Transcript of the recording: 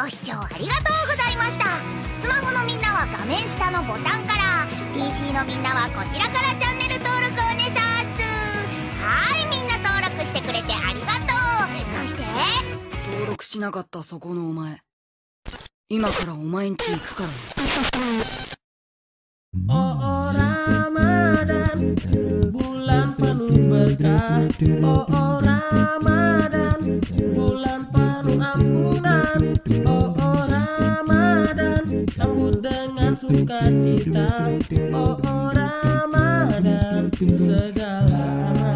ご視聴ありがとうございました。スマホのみんなは画面下のボタンから PC のみんなはこちらからチャンネル登録おねさす。はいみんな登録してくれてありがとう。そして登録しなかったそこのお前。今からお前んち行くから。な Oh Ramadan bulan penuh berkah Oh oh Ramadan kita Oh, oh Ramadan Segala